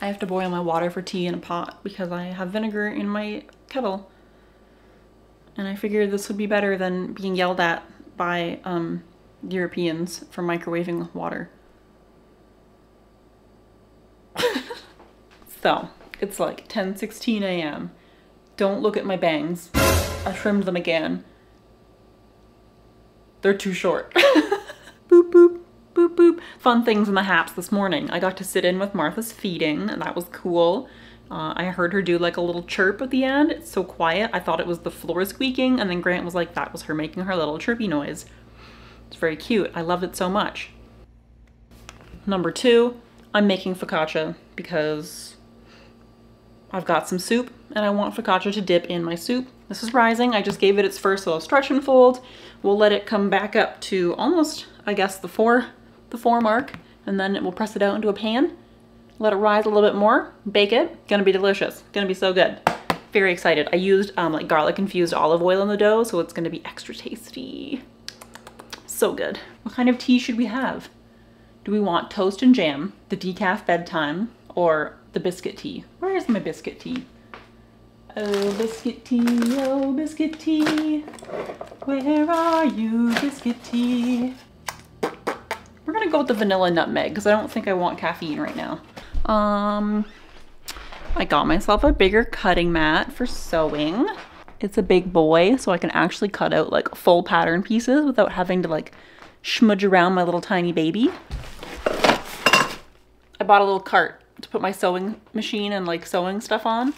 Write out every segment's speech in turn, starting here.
I have to boil my water for tea in a pot because I have vinegar in my kettle. And I figured this would be better than being yelled at by um, Europeans for microwaving water. so, it's like 10:16 a.m. Don't look at my bangs. I trimmed them again. They're too short. boop boop. Fun things in the haps this morning. I got to sit in with Martha's feeding and that was cool. Uh, I heard her do like a little chirp at the end. It's so quiet. I thought it was the floor squeaking and then Grant was like, that was her making her little chirpy noise. It's very cute. I loved it so much. Number two, I'm making focaccia because I've got some soup and I want focaccia to dip in my soup. This is rising. I just gave it its first little stretch and fold. We'll let it come back up to almost, I guess, the four, the four mark, and then we'll press it out into a pan. Let it rise a little bit more, bake it. Gonna be delicious. Gonna be so good. Very excited. I used um, like garlic infused olive oil in the dough, so it's gonna be extra tasty. So good. What kind of tea should we have? Do we want toast and jam, the decaf bedtime, or the biscuit tea? Where is my biscuit tea? Oh, biscuit tea, oh, biscuit tea. Where are you, biscuit tea? Go with the vanilla nutmeg because I don't think I want caffeine right now. Um, I got myself a bigger cutting mat for sewing. It's a big boy, so I can actually cut out like full pattern pieces without having to like schmudge around my little tiny baby. I bought a little cart to put my sewing machine and like sewing stuff on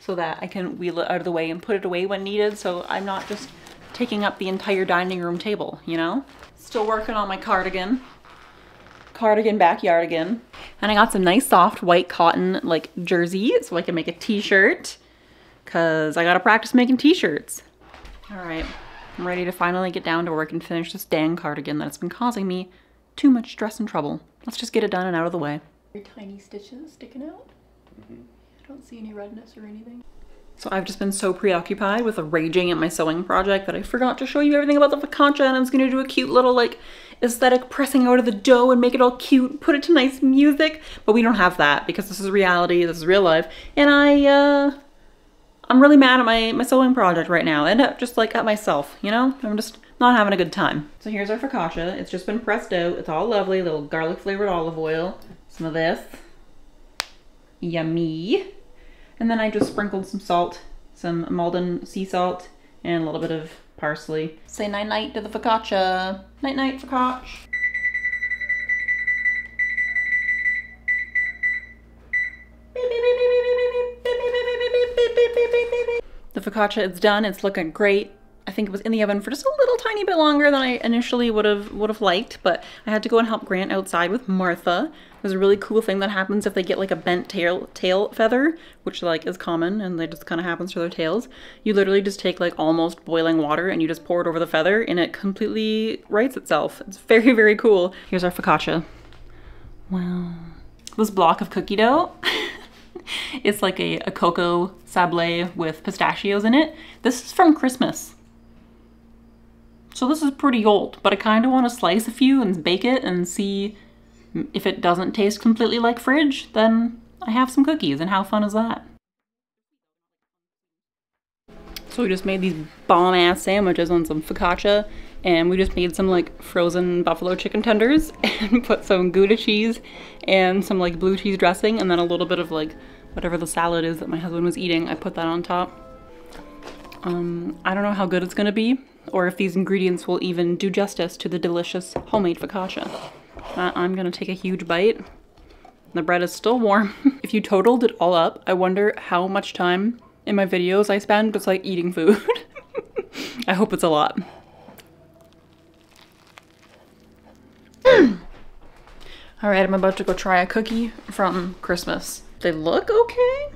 so that I can wheel it out of the way and put it away when needed so I'm not just taking up the entire dining room table, you know? Still working on my cardigan. Cardigan backyard again. And I got some nice soft white cotton like jersey so I can make a t-shirt because I gotta practice making t-shirts. All right, I'm ready to finally get down to work and finish this dang cardigan that's been causing me too much stress and trouble. Let's just get it done and out of the way. Very tiny stitches sticking out. Mm -hmm. I don't see any redness or anything. So I've just been so preoccupied with raging at my sewing project that I forgot to show you everything about the focaccia and I was gonna do a cute little like aesthetic pressing out of the dough and make it all cute, put it to nice music, but we don't have that because this is reality, this is real life, and I, uh, I'm really mad at my, my sewing project right now and just like at myself, you know? I'm just not having a good time. So here's our focaccia. It's just been pressed out. It's all lovely, little garlic flavored olive oil. Some of this. Yummy. And then I just sprinkled some salt, some Maldon sea salt, and a little bit of parsley. Say night-night to the focaccia. Night-night focaccia. The focaccia is done. It's looking great. I think it was in the oven for just a tiny bit longer than I initially would have would have liked, but I had to go and help Grant outside with Martha. There's a really cool thing that happens if they get like a bent tail tail feather, which like is common and it just kind of happens to their tails. You literally just take like almost boiling water and you just pour it over the feather and it completely rights itself. It's very, very cool. Here's our focaccia. Wow. This block of cookie dough it's like a, a cocoa sablé with pistachios in it. This is from Christmas. So this is pretty old, but I kind of want to slice a few and bake it and see if it doesn't taste completely like fridge, then I have some cookies, and how fun is that? So we just made these bomb-ass sandwiches on some focaccia, and we just made some like frozen buffalo chicken tenders and put some Gouda cheese and some like blue cheese dressing and then a little bit of like whatever the salad is that my husband was eating. I put that on top. Um, I don't know how good it's gonna be or if these ingredients will even do justice to the delicious homemade focaccia. Uh, I'm gonna take a huge bite. The bread is still warm. if you totaled it all up, I wonder how much time in my videos I spend just like eating food. I hope it's a lot. all right, I'm about to go try a cookie from Christmas. They look okay.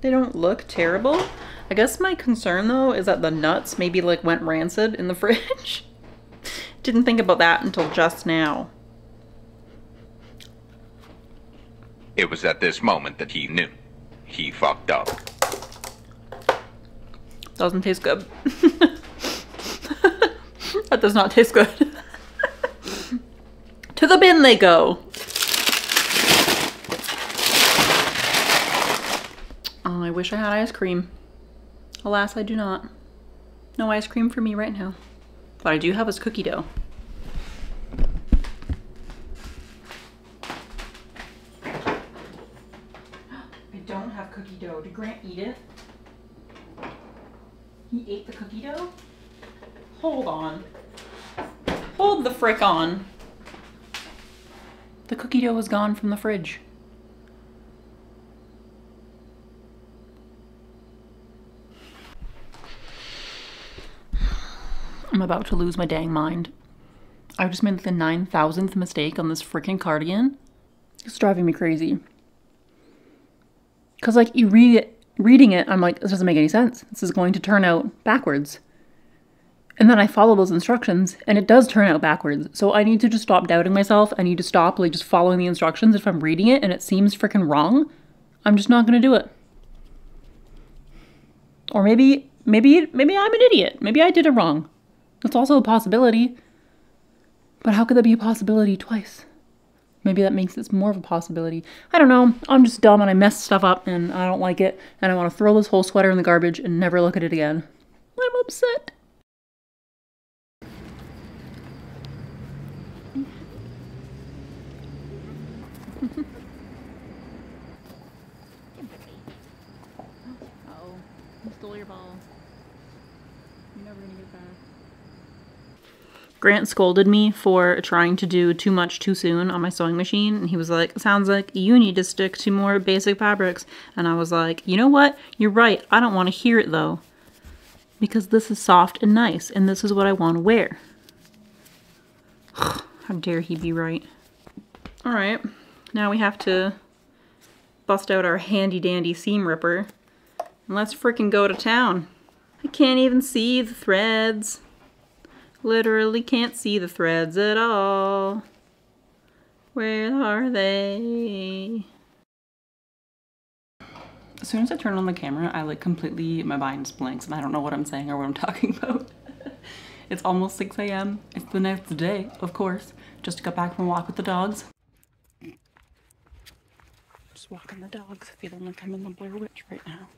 They don't look terrible. I guess my concern though is that the nuts maybe like went rancid in the fridge. Didn't think about that until just now. It was at this moment that he knew. He fucked up. Doesn't taste good. that does not taste good. to the bin they go. Oh, I wish I had ice cream. Alas, I do not. No ice cream for me right now. What I do have is cookie dough. I don't have cookie dough. Did Grant eat it? He ate the cookie dough? Hold on. Hold the frick on. The cookie dough was gone from the fridge. I'm about to lose my dang mind. I just made the 9,000th mistake on this freaking cardigan. It's driving me crazy. Because, like, you read it, reading it, I'm like, this doesn't make any sense. This is going to turn out backwards. And then I follow those instructions, and it does turn out backwards. So I need to just stop doubting myself. I need to stop, like, just following the instructions. If I'm reading it and it seems freaking wrong, I'm just not going to do it. Or maybe, maybe, maybe I'm an idiot. Maybe I did it wrong. That's also a possibility. But how could that be a possibility twice? Maybe that makes it more of a possibility. I don't know. I'm just dumb and I messed stuff up and I don't like it. And I want to throw this whole sweater in the garbage and never look at it again. I'm upset. oh, stole your ball. You're never gonna get it back. Grant scolded me for trying to do too much too soon on my sewing machine. And he was like, Sounds like you need to stick to more basic fabrics. And I was like, You know what? You're right. I don't want to hear it though. Because this is soft and nice, and this is what I want to wear. How dare he be right? Alright, now we have to bust out our handy dandy seam ripper. And let's freaking go to town. I can't even see the threads. Literally can't see the threads at all. Where are they? As soon as I turn on the camera, I like completely, my mind just blanks and I don't know what I'm saying or what I'm talking about. it's almost 6 a.m. It's the next day, of course. Just got back from a walk with the dogs. Just walking the dogs, feeling like I'm in the Blair Witch right now.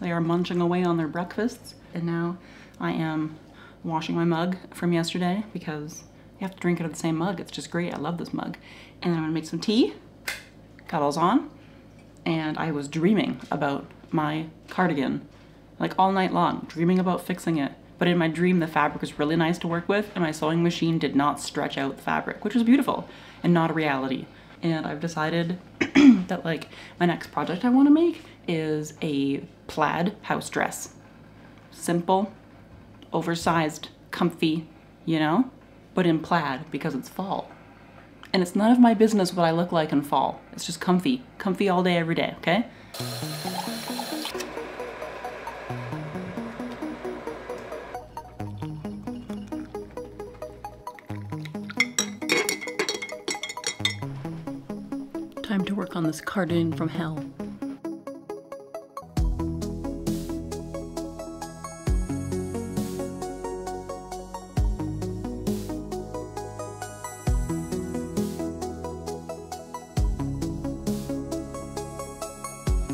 They are munching away on their breakfasts, and now I am washing my mug from yesterday because you have to drink out of the same mug. It's just great. I love this mug. And then I'm gonna make some tea. Kettle's on. And I was dreaming about my cardigan like all night long, dreaming about fixing it. But in my dream, the fabric was really nice to work with, and my sewing machine did not stretch out the fabric, which was beautiful and not a reality. And I've decided that like my next project I want to make is a plaid house dress. Simple, oversized, comfy, you know, but in plaid because it's fall. And it's none of my business what I look like in fall. It's just comfy, comfy all day, every day, okay? Time to work on this cardigan from hell.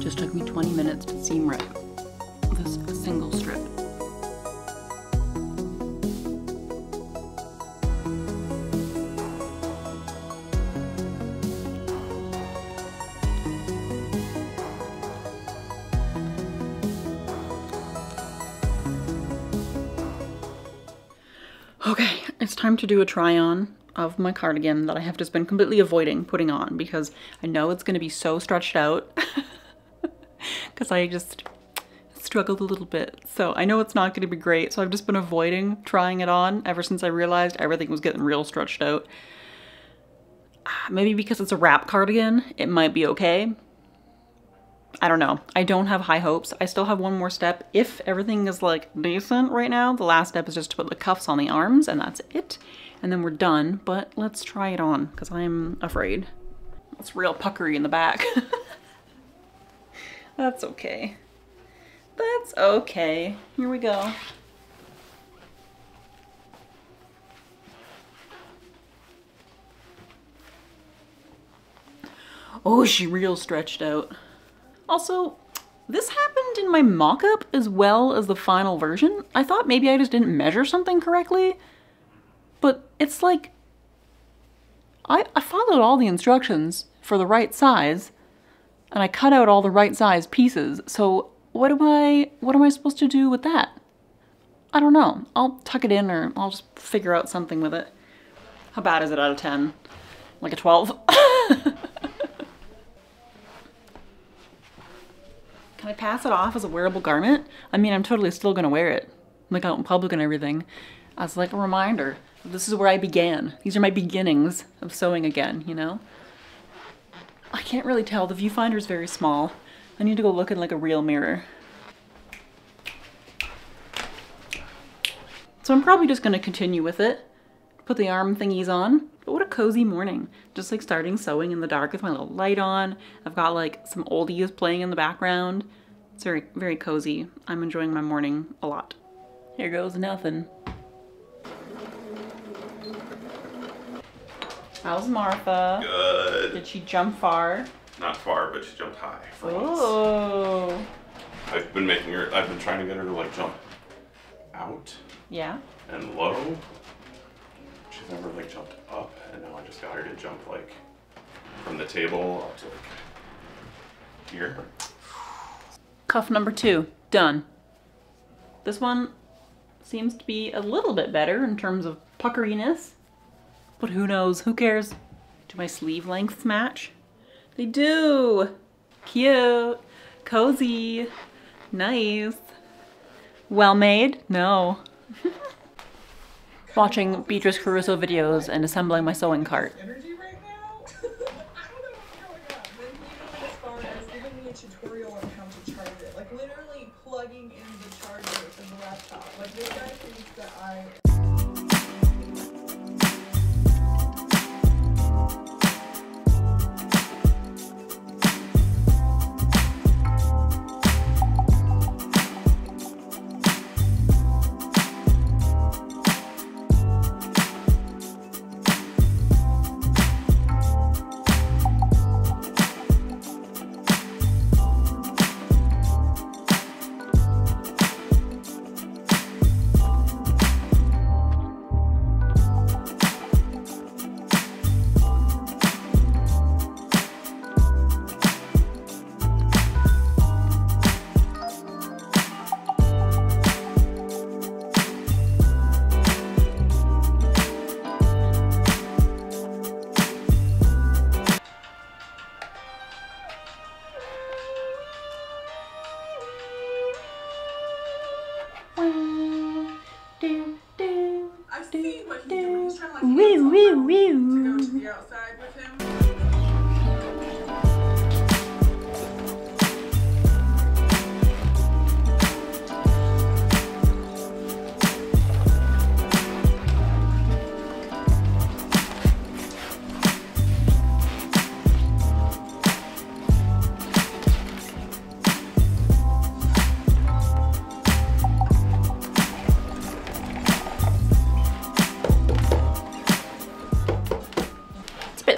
Just took me 20 minutes to seam rip this single strip. Okay, it's time to do a try on of my cardigan that I have just been completely avoiding putting on because I know it's going to be so stretched out because I just struggled a little bit. So I know it's not going to be great, so I've just been avoiding trying it on ever since I realized everything was getting real stretched out. Ah, Maybe because it's a wrap cardigan, it might be okay. I don't know. I don't have high hopes. I still have one more step. If everything is like decent right now, the last step is just to put the cuffs on the arms and that's it. And then we're done, but let's try it on because I'm afraid. It's real puckery in the back. That's okay. That's okay. Here we go. Oh, she real stretched out. Also, this happened in my mock-up as well as the final version. I thought maybe I just didn't measure something correctly, but it's like, I, I followed all the instructions for the right size, and I cut out all the right size pieces. So what am I what am I supposed to do with that? I don't know. I'll tuck it in or I'll just figure out something with it. How bad is it out of 10? Like a 12? Can I pass it off as a wearable garment? I mean, I'm totally still gonna wear it, like out in public and everything, as like a reminder. This is where I began. These are my beginnings of sewing again, you know? I can't really tell. The viewfinder is very small. I need to go look in like a real mirror. So I'm probably just gonna continue with it. Put the arm thingies on. But what a cozy morning. Just like starting sewing in the dark with my little light on. I've got like some oldies playing in the background. It's very, very cozy. I'm enjoying my morning a lot. Here goes nothing. How's Martha? Good. Did she jump far? Not far, but she jumped high. For once. Oh. I've been making her. I've been trying to get her to like jump out Yeah. and low. She's never like jumped up, and now I just got her to jump like from the table up to like here. Cuff number two, done. This one seems to be a little bit better in terms of puckeriness. But who knows? Who cares? Do my sleeve lengths match? They do! Cute. Cozy. Nice. Well made? No. Watching Beatrice Caruso videos and assembling my sewing cart.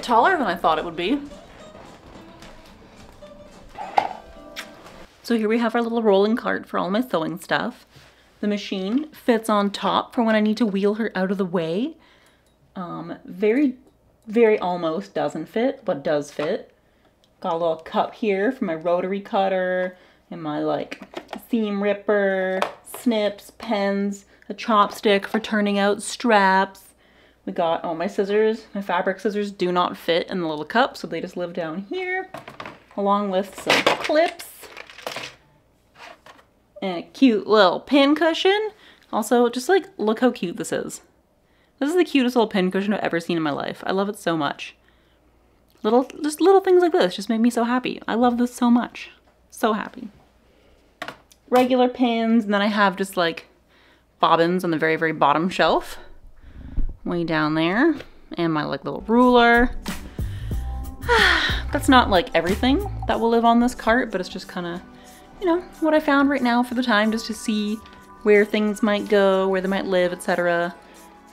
Taller than I thought it would be. So here we have our little rolling cart for all my sewing stuff. The machine fits on top for when I need to wheel her out of the way. Um, very, very almost doesn't fit, but does fit. Got a little cup here for my rotary cutter and my like seam ripper, snips, pens, a chopstick for turning out straps. We got all my scissors. My fabric scissors do not fit in the little cup, so they just live down here, along with some clips and a cute little pin cushion. Also, just like, look how cute this is. This is the cutest little pin cushion I've ever seen in my life. I love it so much. Little, just little things like this just make me so happy. I love this so much. So happy. Regular pins, and then I have just like bobbins on the very, very bottom shelf way down there and my like little ruler. That's not like everything that will live on this cart but it's just kind of you know what i found right now for the time just to see where things might go where they might live etc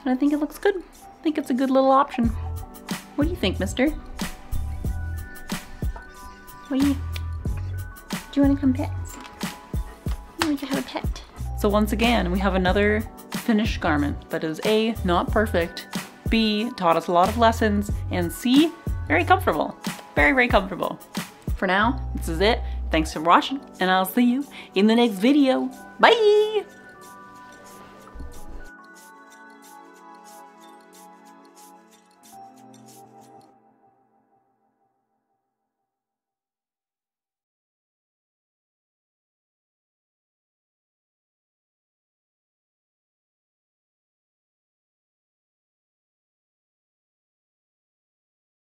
and i think it looks good. I think it's a good little option. What do you think mister? What do you, do you want to come pet? You want to have a pet? So once again, we have another finished garment that is A, not perfect, B, taught us a lot of lessons, and C, very comfortable. Very, very comfortable. For now, this is it. Thanks for watching, and I'll see you in the next video. Bye!